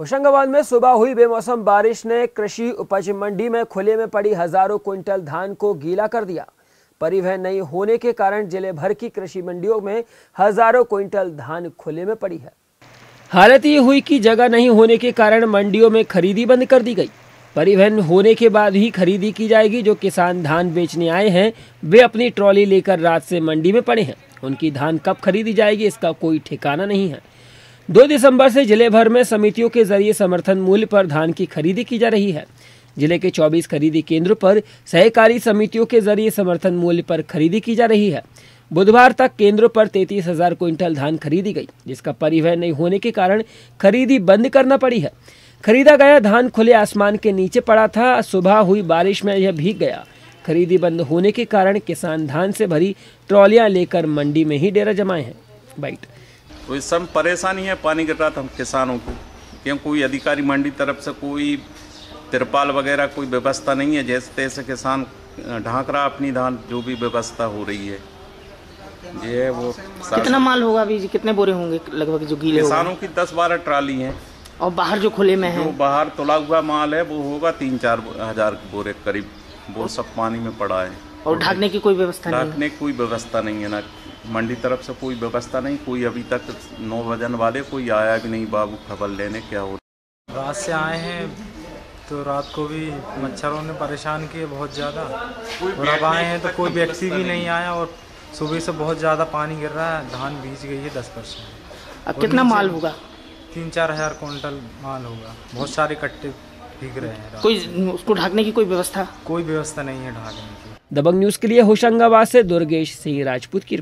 होशंगाबाद में सुबह हुई बेमौसम बारिश ने कृषि उपज मंडी में खुले में पड़ी हज़ारों क्विंटल धान को गीला कर दिया। परिवहन नहीं होने के कारण ज़िले भर की कृषि मंडियों में हज़ारों क्विंटल धान खुले में पड़ी है। हालत ये हुई कि जगह नहीं होने के कारण मंडियों में खरीदी बंद कर दी गई। परिवहन होने के बाद ही खरीदी की जाएगी। जो किसान धान बेचने आए हैं, वे अपनी ट्रॉली लेकर रात से मंडी में पड़े हैं। उनकी धान कब खरीदी जाएगी, इसका कोई ठिकाना नहीं है। दो दिसंबर से ज़िले भर में समितियों के ज़रिए समर्थन मूल्य पर धान की खरीदी की जा रही है। ज़िले के 24 खरीदी केंद्रों पर सहकारी समितियों के ज़रिए समर्थन मूल्य पर खरीदी की जा रही है। बुधवार तक केंद्रों पर तैतीस हज़ार क्विंटल धान खरीदी गई, जिसका परिवहन नहीं होने के कारण खरीदी बंद करना पड़ी है। खरीदा गया धान खुले आसमान के नीचे पड़ा था, सुबह हुई बारिश में यह भीग गया। खरीदी बंद होने के कारण किसान धान से भरी ट्रॉलियाँ लेकर मंडी में ही डेरा जमाए हैं। बाइट। तो इस समय परेशानी है पानी गिर रहा था किसानों को। क्योंकि कोई अधिकारी मंडी तरफ़ से कोई तिरपाल वगैरह कोई व्यवस्था नहीं है जैसे तैसे किसान ढांक रहा अपनी धान जो भी व्यवस्था हो रही है। ये है वो कितना माल होगा अभी? कितने बोरे होंगे? लगभग जो गीले किसानों की दस बारह ट्राली हैं। और बाहर जो खुले में जो है। बाहर तुला हुआ माल है वो होगा तीन चार हज़ार बोरे करीब वो सब पानी में पड़ा है। और ढाकने की कोई व्यवस्था नहीं है? ढकने की कोई व्यवस्था नहीं है ना। मंडी तरफ़ से कोई व्यवस्था नहीं कोई अभी तक नौ वज़न वाले कोई आया भी नहीं बाबू खबर लेने क्या हो रात से आए हैं तो रात को भी मच्छरों ने परेशान किए बहुत ज़्यादा। और अब आए हैं तो कोई व्यक्ति भी नहीं आया और सुबह से बहुत ज़्यादा पानी गिर रहा है धान भीज गई है दस परसेंट। अब कितना माल होगा? तीन चार हज़ार कुंटल माल होगा। बहुत सारे कट्टे भीग रहे हैं कोई उसको ढाकने की कोई व्यवस्था? कोई व्यवस्था नहीं है ढाकने की। दबंग न्यूज़ के लिए होशंगाबाद से दुर्गेश सिंह राजपूत की